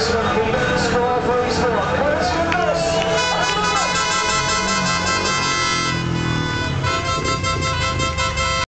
First one.